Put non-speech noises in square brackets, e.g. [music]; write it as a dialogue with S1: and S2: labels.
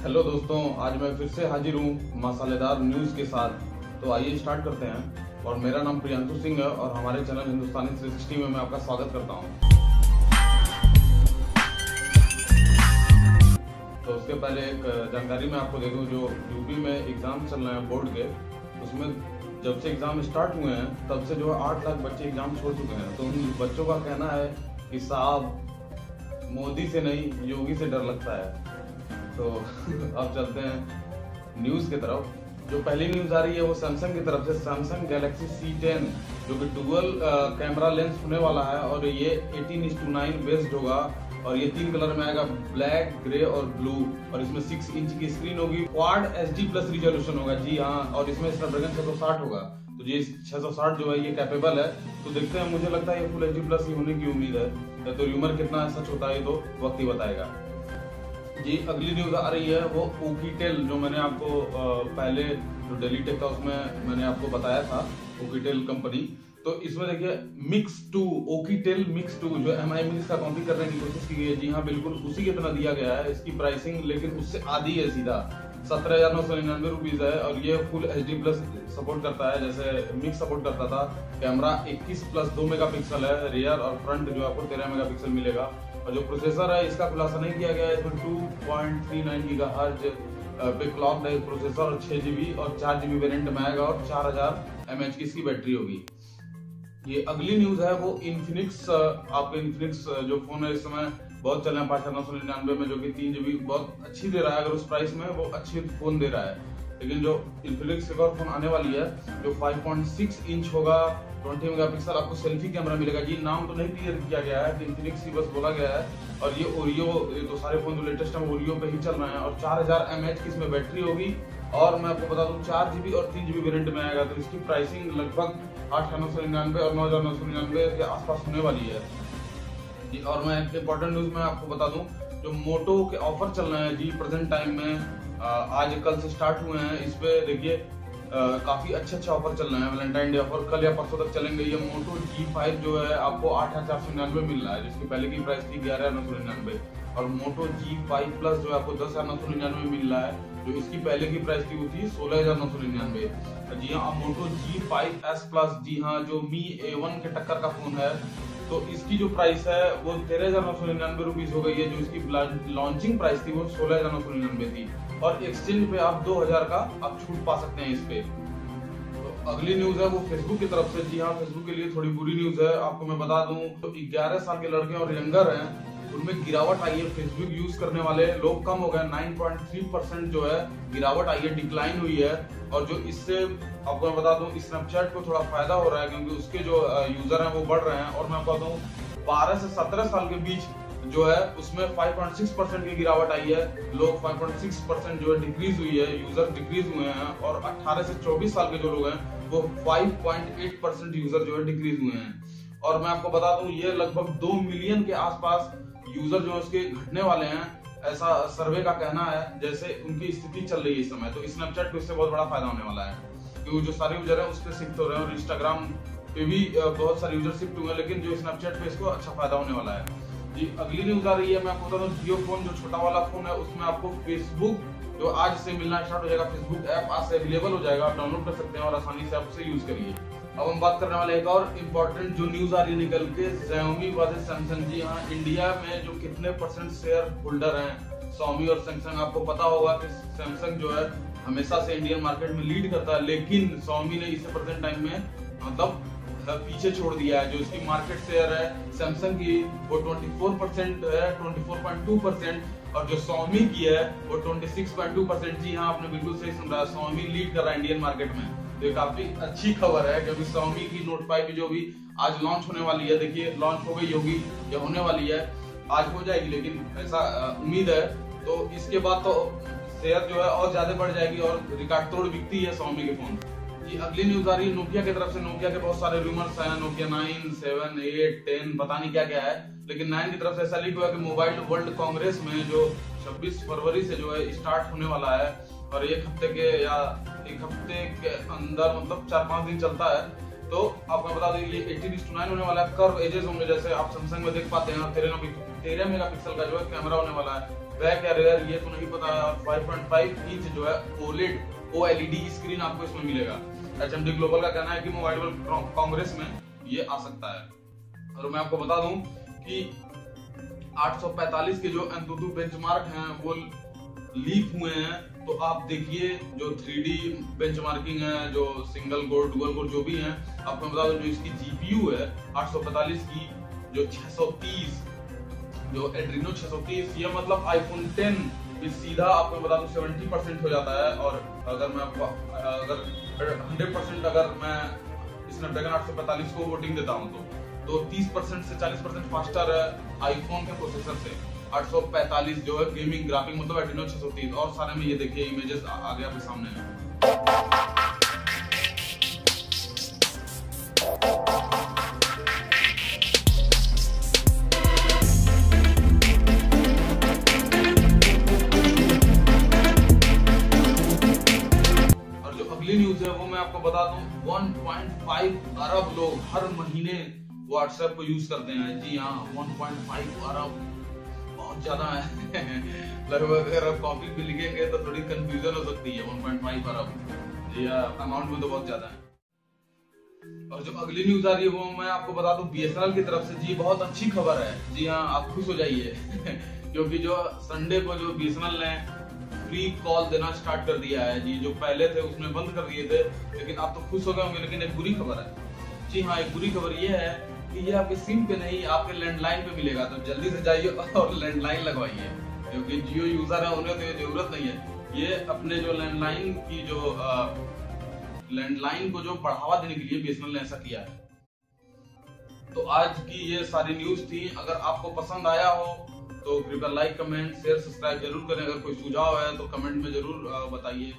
S1: Hello दोस्तों, आज मैं फिर से हाजिर हूँ मसालेदार न्यूज़ के साथ। तो आइए स्टार्ट करते हैं। और मेरा नाम प्रियंशु सिंह है और हमारे चैनल हिंदुस्तानी 360 में मैं आपका स्वागत करता हूँ। तो उसके पहले एक जानकारी मैं आपको दे दूँ, जो यूपी में एग्ज़ाम चल रहे हैं बोर्ड के, उसमें जब से एग्ज़ाम स्टार्ट हुए हैं, तब से जो है आठ लाख बच्चे एग्ज़ाम छोड़ चुके हैं। तो उन बच्चों का कहना है कि साहब, मोदी से नहीं, योगी से डर लगता है। तो [laughs] अब चलते हैं न्यूज़ की तरफ़। जो पहली न्यूज़ आ रही है, वो सैमसंग की तरफ़ से। सैमसंग गैलेक्सी C10 जो कि डुअल कैमरा लेंस होने वाला है, और ये 18 इस टू नाइन बेस्ड होगा। और ये तीन कलर में आएगा, ब्लैक, ग्रे और ब्लू। और इसमें 6 इंच की स्क्रीन होगी। Quad H D plus resolution होगा। जी हाँ और इसमें स्नैपड्रैगन 660 होगा। तो ये 660 जो है, ये कैपेबल है। तो देखते हैं, मुझे लगता है ये फुल एच डी प्लस ही होने की उम्मीद है। तो र्यूमर कितना सच होता है तो वक्त ही बताएगा। जी, अगली न्यूज़ आ रही है, वो ओकीटेल जो मैंने आपको पहले जो डेली टेक था उसमें मैंने आपको बताया था ओकीटेल कंपनी तो इसमें देखिए Mix two Oukitel Mix two जो एम आई का कॉपी करने की कोशिश की गई है, जी हाँ बिल्कुल उसी की तरह दिया गया है। इसकी प्राइसिंग लेकिन उससे आधी है सीधा। सत्रह हज़ार नौ सौ निन्यानवे रुपीज़ है और ये full H D plus support करता है, जैसे मिक्स सपोर्ट करता था। कैमरा 21 प्लस 2 मेगापिक्सल है रियर और फ्रंट जो आपको 13 मेगापिक्सल मिलेगा। और जो प्रोसेसर है, इसका खुलासा नहीं किया गया है, इसमें two point three nine gigahertz पे क्लॉक प्रोसेसर और छह जीबी और चार जीबी वेरियंट में आएगा और चार हज़ार एम एच की इसकी बैटरी होगी। ये अगली न्यूज़ है वो इन्फिनिक्स आपके इन्फिनिक्स जो फ़ोन है, इस समय बहुत चल रहे हैं पाँच नौ सौ निन्यानवे में, जो कि तीन जीबी बहुत अच्छी दे रहा है। अगर उस प्राइस में वो अच्छी फ़ोन दे रहा है। लेकिन जो इन्फिनिक्स एक और फ़ोन आने वाली है, जो 5.6 इंच होगा 20 मेगापिक्सल आपको सेल्फी कैमरा मिलेगा। जी नाम तो नहीं क्लियर किया गया है इन्फिनिक्स ही बस बोला गया है। और ये ओरियो ये तो सारे फ़ोन जो लेटेस्ट है ओरियो पे ही चल रहे हैं। और 4000 हज़ार एम एच की इसमें बैटरी होगी। और मैं आपको बता दूँ, चार जीबी और तीन जीबी वेरियंट में आएगा। तो इसकी प्राइसिंग लगभग आठ हज़ार नौ सौ निन्यानवे और नौ हज़ार नौ सौ निन्यानवे के आसपास होने वाली है। जी, और मैं एक इम्पोर्टेंट न्यूज़ में आपको बता दूँ, जो मोटो के ऑफ़र चल रहे हैं जी प्रेजेंट टाइम में आज कल से स्टार्ट हुए हैं। इस पे देखिए काफ़ी अच्छे अच्छे ऑफ़र चल रहे हैं। वैलेंटाइन डे ऑफ़र कल या परसों तक चलेंगे। ये मोटो जी फाइव जो है, आपको आठ हज़ार चार सौ निन्यानवे मिल रहा है, जिसकी पहले की प्राइस थी ग्यारह हज़ार नौ सौ निन्यानवे। और मोटो जी फाइव प्लस जो है, आपको दस हज़ार नौ सौ निन्यानवे मिल रहा है। जो इसकी पहले की प्राइस थी वो थी सोलह हज़ार नौ सौ निन्यानवे। जी हाँ Moto G five S plus जी हाँ जो मी ए वन के टक्कर का फ़ोन है तो इसकी जो प्राइस है वो तेरह हज़ार नौ सौ निन्यानवे रुपीज़ हो गई है, जो इसकी लॉन्चिंग प्राइस थी वो सोलह हज़ार नौ सौ निन्यानवे थी। और एक्सचेंज पे आप दो हज़ार का आप छूट पा सकते हैं इस पे। तो अगली न्यूज़ है वो फेसबुक की तरफ़ से। जी हाँ फेसबुक के लिए थोड़ी बुरी न्यूज़ है, आपको मैं बता दूँ तो ग्यारह साल के लड़के और यंगर हैं उनमें गिरावट आई है। फेसबुक यूज़ करने वाले लोग कम हो गए। 9.3 परसेंट जो है, गिरावट आई है डिक्लाइन हुई है। और जो इससे, आपको मैं बता दूँ स्नैपचैट को थोड़ा फ़ायदा हो रहा है क्योंकि उसके जो यूज़र हैं वो बढ़ रहे हैं। और मैं आपको बताऊँ, बारह से सत्रह साल के बीच जो है, उसमें 5.6 परसेंट की गिरावट आई है। लोग 5.6 परसेंट जो है डिक्रीज हुई है। यूज़र डिक्रीज हुए हैं। और 18 से 24 साल के जो लोग हैं, वो 5.8 परसेंट यूज़र जो है डिक्रीज हुए हैं। और मैं आपको बता दूँ, ये लगभग दो मिलियन के आसपास यूज़र जो है उसके घटने वाले हैं, ऐसा सर्वे का कहना है, जैसे उनकी स्थिति चल रही है इस समय तो स्नैपचैट को इससे बहुत बड़ा फ़ायदा होने वाला है क्योंकि जो सारे यूज़र है, उस पर शिफ्ट हो रहे हैं और इंस्टाग्राम पे भी बहुत सारे यूज़र शिफ्ट हुए हैं, लेकिन जो स्नैपचैट पे इसको अच्छा फ़ायदा होने वाला है। जी, अगली न्यूज़ आ रही है, मैं आपको बता दूँ जियो फ़ोन जो छोटा वाला फ़ोन है, उसमें आपको फेसबुक जो आज से मिलना स्टार्ट हो जाएगा फेसबुक ऐप आज से अवेलेबल हो जाएगा, आप डाउनलोड कर सकते हैं और आसानी से आप उसे यूज़ करिए। अब हम बात करने वाले एक और इम्पोर्टेंट जो न्यूज़ आ रही है निकल के, Xiaomi वर्सेस सैमसंग जी। हाँ इंडिया में जो कितने परसेंट शेयर होल्डर हैं सोमी और सैमसंग आपको पता होगा कि सैमसंग जो है, हमेशा से इंडियन मार्केट में लीड करता है, लेकिन सोमी ने इसे प्रेजेंट टाइम में मतलब पीछे छोड़ दिया है। जो इसकी मार्केट शेयर है सैमसंग की, वो 24 परसेंट है 24.2 परसेंट और जो सोमी की है, वो 26.2 परसेंट जी हाँ आपने बिल्कुल सही सुन रहा है सोमी लीड कर रहा है इंडियन मार्केट में। ये काफ़ी अच्छी खबर है क्योंकि सोमी की नोट फाइव जो भी आज लॉन्च होने वाली है, देखिए लॉन्च हो गई होगी, या होने वाली है, आज हो जाएगी, लेकिन ऐसा उम्मीद है। तो इसके बाद तो शेयर जो है और ज़्यादा बढ़ जाएगी और रिकॉर्ड तोड़ बिकती है सोमी के फ़ोन ये अगली न्यूज़ आ रही है नोकिया की तरफ़ से। नोकिया के बहुत सारे रूमर्स हैं। Nokia nine seven eight ten पता नहीं क्या क्या है। लेकिन नाइन की तरफ़ से ऐसा लीक हुआ कि मोबाइल वर्ल्ड कांग्रेस में जो 26 फरवरी से जो है स्टार्ट होने वाला है और एक हफ़्ते के या एक हफ़्ते के अंदर मतलब चार पाँच दिन चलता है। तो आपको बता दें ये एट्टी टू नाइन होने वाला है कर्व एजेस होंगे जैसे आप सैमसंग में देख पाते हैं, तेरह तेरह मेगा पिक्सल का जो है कैमरा होने वाला है। बैक या रेयर ये तो नहीं पता फाइव पॉइंट फाइव इंच जो है ओलेड ओ एलईडी स्क्रीन आपको इसमें मिलेगा। एच एम डी ग्लोबल का कहना है कि मोबाइल कांग्रेस में ये आ सकता है। और मैं आपको बता दूँ कि 845 के जो एंतुतु बेंचमार्क हैं, वो लीक हुए हैं। तो आप देखिए जो थ्री डी बेंचमार्किंग है, जो सिंगल कोर डुअल कोर जो भी है, आपको बता दूँ, जो इसकी जीपीयू है 845 की, जो 630 जो एड्रीनो 630 ये मतलब आईफोन 10 भी सीधा आपको बता दूँ 70 परसेंट हो जाता है। और अगर मैं आपको, अगर 100 परसेंट अगर मैं स्नैपड्रैगन 845 को वोटिंग देता हूँ तो तो 30 परसेंट से 40 परसेंट फास्टर है आईफोन के प्रोसेसर से। 845 जो है गेमिंग ग्राफिक मतलब एड्रीनो 630 और सारे में ये देखिए इमेजेस आ गया आपके सामने में। अगली न्यूज़ है, वो मैं आपको बता दूँ 1.5 अरब लोग हर महीने व्हाट्सएप को यूज़ करते हैं। जी हाँ 1.5 अरब बहुत ज़्यादा है। [laughs] लगभग अगर आप कॉपी भी लिखेंगे तो थोड़ी कंफ्यूजन हो सकती है 1.5 अरब जी अमाउंट में तो बहुत ज़्यादा है। और जो अगली न्यूज़ आ रही है वो मैं आपको बता दूँ बीएसएनएल की तरफ़ से जी, बहुत अच्छी खबर है। जी हाँ आप खुश हो जाइए। [laughs] क्योंकि जो संडे को जो बीएसएनएल ने फ्री कॉल देना स्टार्ट कर दिया है, जी, जो पहले थे उसमें बंद कर दिए थे, लेकिन आप तो खुश हो गए होंगे, लेकिन एक बुरी खबर है। जी हाँ एक बुरी खबर ये है कि ये आपके सिम पे नहीं, आपके लैंडलाइन पे मिलेगा तो जल्दी से जाइए और लैंडलाइन लगवाइए। क्योंकि जियो यूज़र है, उन्हें तो ये ज़रूरत नहीं है। ये अपने जो लैंडलाइन की जो लैंडलाइन को जो बढ़ावा देने के लिए बीएसएनएल ने ऐसा किया है। तो आज की ये सारी न्यूज़ थी। अगर आपको पसंद आया हो तो कृपया लाइक कमेंट शेयर सब्सक्राइब ज़रूर करें। अगर कोई सुझाव है तो कमेंट में ज़रूर बताइए।